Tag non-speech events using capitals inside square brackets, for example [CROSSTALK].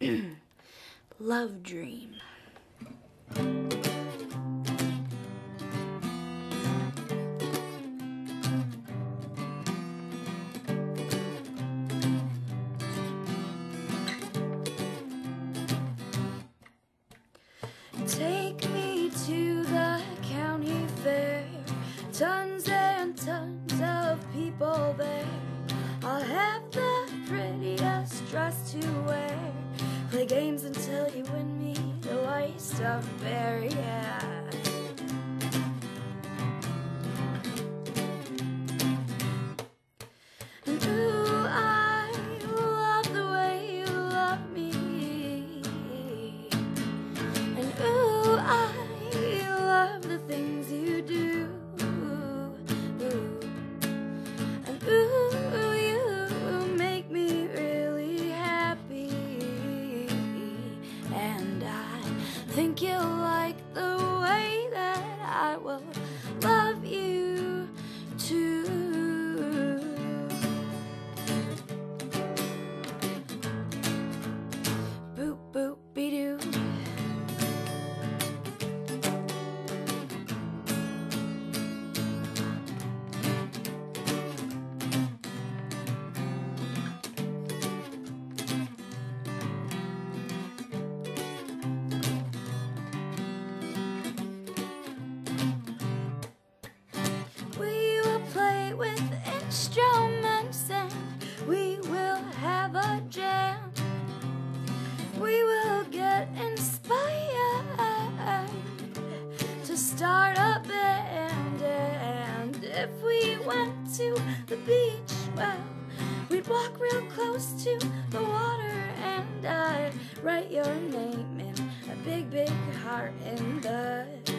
[CLEARS THROAT] Love Dream. Take me to the county fair. Tons and tons of people there. I'll have the prettiest dress to wear. Games until you win me the white stuff bear, think you'll like the way that I will love you start a band. And if we went to the beach, well, we'd walk real close to the water and I'd write your name in a big, big heart in the